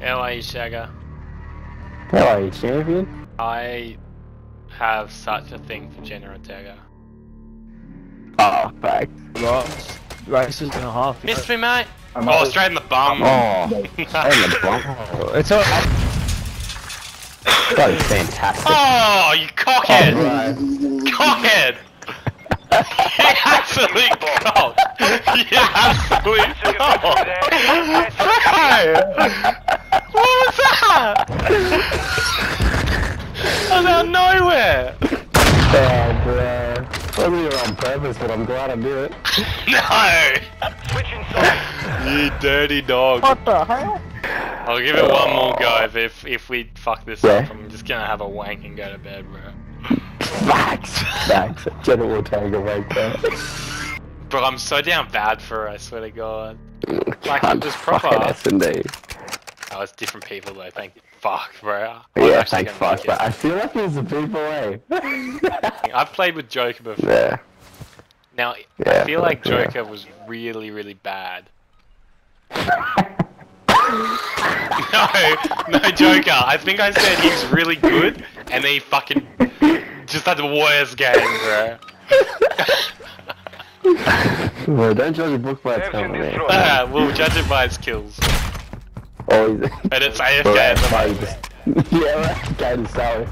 How are you, Shagger? How are you, champion? I have such a thing for Jenna Ortega. Oh, fuck. Right. Races and a half. Missed me, mate! I'm oh, out. straight in the bum! Oh, and the bump. It's all. That was fantastic. Oh, you cockhead! Alright. Cockhead! you absolute cock! You absolute cock! Bro! What was that? Out of nowhere! Bad, bro. Probably you're on purpose, but I'm glad I did it. No! You dirty dog. What the hell? I'll give it one more go if if, if we fuck this Yeah. up. I'm just gonna have a wank and go to bed, bro. Facts. Facts. Jenna Ortega right there. Bro, I'm so down bad for her, I swear to God. Mm, like, I'm just proper. S&D. Oh, it's different people though, thank fuck, bro. I was Yeah, actually thank fuck, make but. I feel like it's the people, eh? I've played with Joker before. yeah. Now, Yeah, I feel like yeah. Joker was really, really bad. No, no, Joker. I think I said he was really good, and then he fucking just had the worst game, bro. well, don't judge a book by its cover, man. Ah, we'll judge it by its kills. Oh, he's... And it's AFK Well, at the that's moment. just- yeah, right. Gain salary.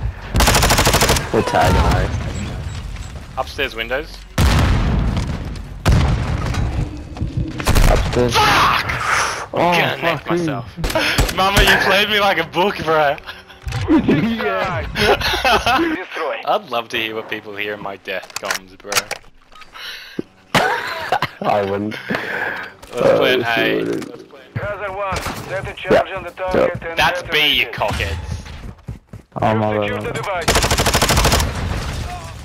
We're tagging, Upstairs windows. Upstairs. Fuck! Oh, I'm gonna neck you. myself. Mama, you played me like a book, bro. yeah. I'd love to hear what people hear in my death comms, bro. I wouldn't. Let's play an Oh, A. Let's play- Hazard 1, set a charge on the target and That's detonate B, you cockheads. Oh, my secure the bad. device.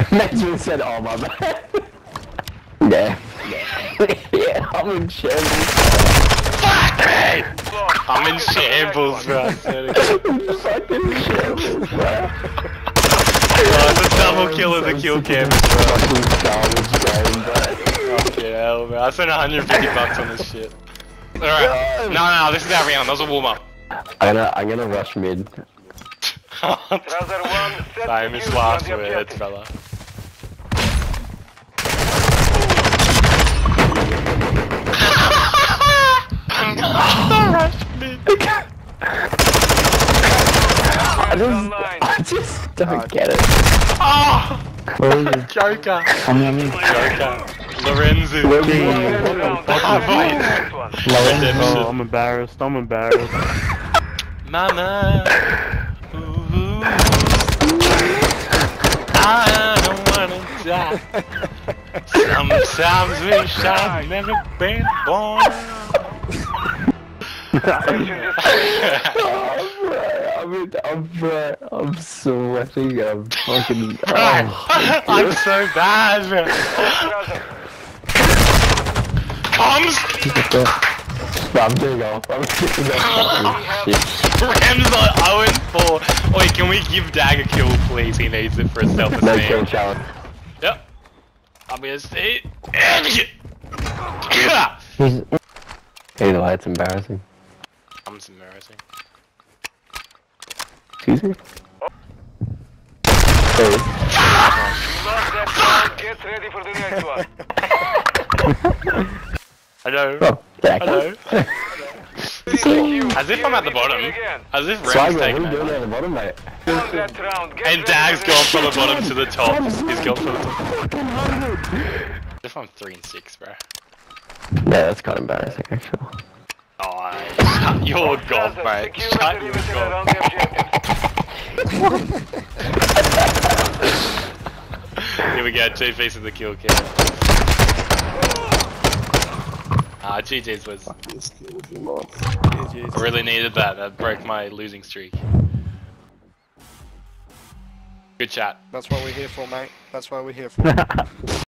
Benjamin said, oh, my bad. yeah. yeah, I'm in shambles. Fuck me! I'm in shambles, bro. I swear to God. I'm fucking shambles, bro. Oh, it's a double kill of the kill cam, bro. Fucking garbage game, bro. Fucking hell, bro. I spent 150 bucks on this shit. Alright. No, no, this is our round. That was a warm up. I'm gonna, I'm gonna rush mid. Hazard 1, set Famous security last on the words, objective. fella. I just, online. I just don't get it. Oh! Joker! I'm yummy. Joker! Lorenzo! Third round, Ah, the boy. Oh, I'm embarrassed. I'm embarrassed. Mama! Ooh, I don't wanna die. Sometimes wish I'd never been born. Section destroyed. oh, I'm, in, I'm, bro, I'm sweating. I'm fucking. Oh, I'm so bad, man. Hazard. Comes! I'm getting off. I'm getting off. Rams are 0 4. Wait, can we give Dag a kill, please? He needs it for his self No kill esteem. challenge. Yep. I'm gonna see. Either way, it's embarrassing. I'm embarrassing. Excuse me? Hey. Lost that round, get ready for the next one. Hello. Oh, yeah, Hello. As if I'm at the bottom. Again. As if Swag, Rams what are taking you doing over. at the bottom, mate? Won that round, get And ready Dag's gone from the bottom to the top. He's gone from the top. As if I'm 3 and 6, bro. Yeah, that's kind of embarrassing, actually. Oh, shut your gob, mate. Shut your gob. around the objective. Here we go, two pieces of the kill cam. Ah, GG's was. I really needed that. That broke my losing streak. Good chat. That's what we're here for, mate. That's what we're here for.